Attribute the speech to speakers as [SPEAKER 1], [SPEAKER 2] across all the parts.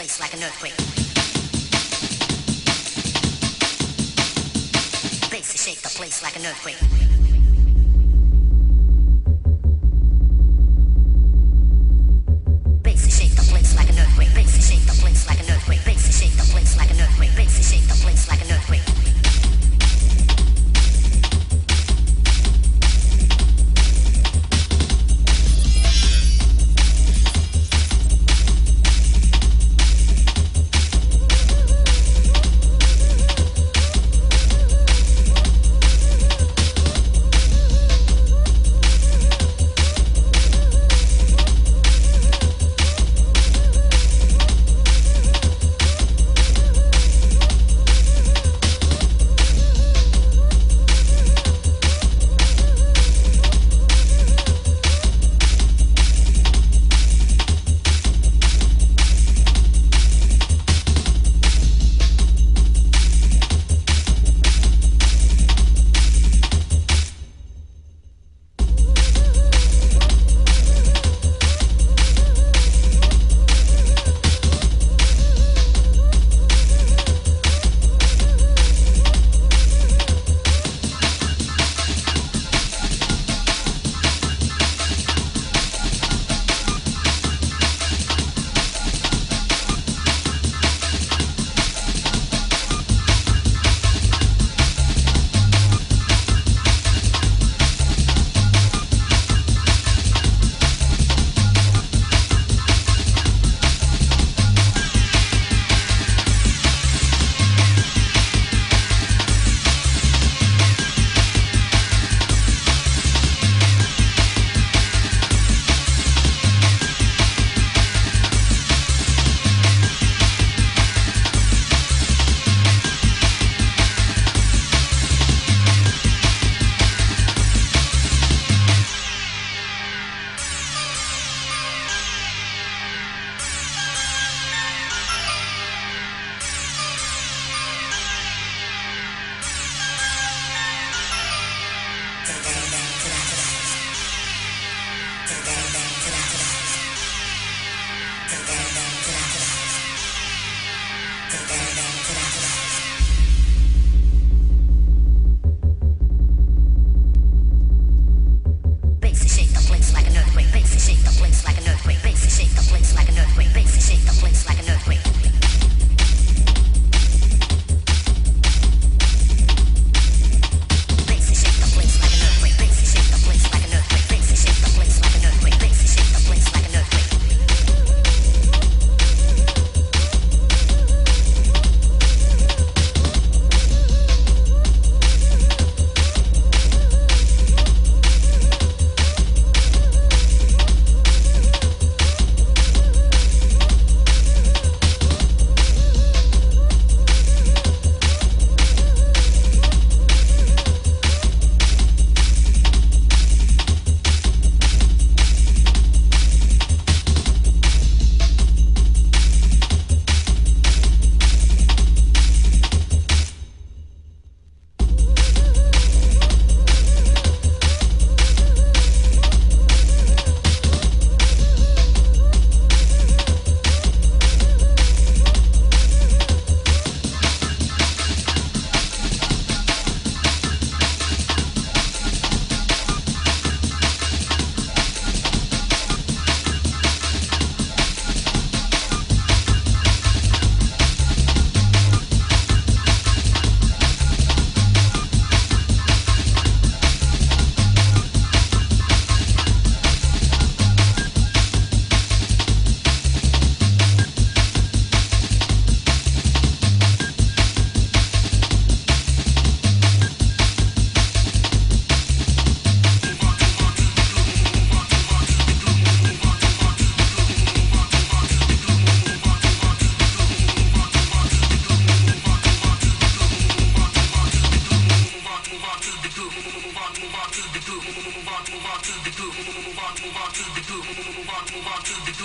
[SPEAKER 1] place like an earthquake. Bass to shake the place like an earthquake.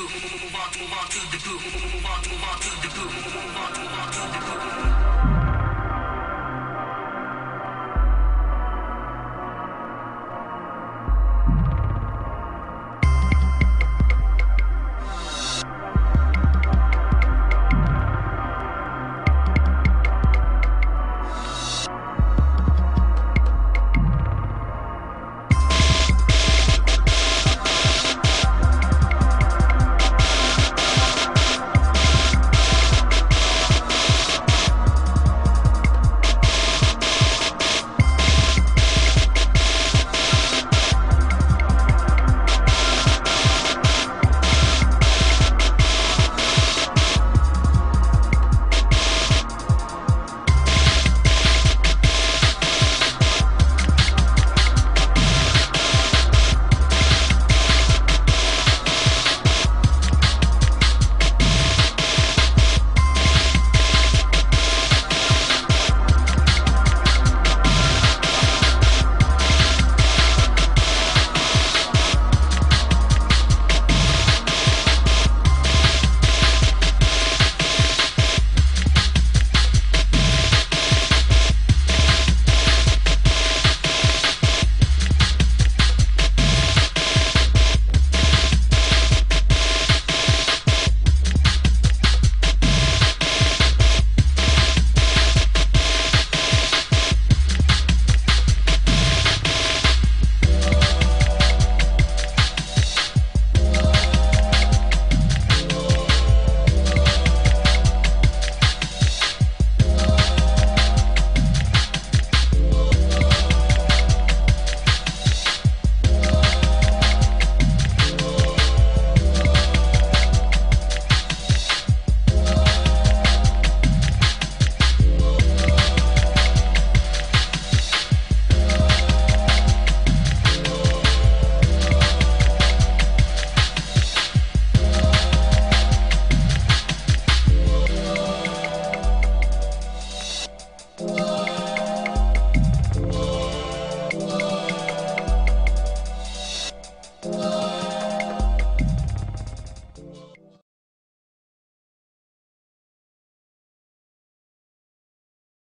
[SPEAKER 2] Move on, move on to the groove, move on, move to the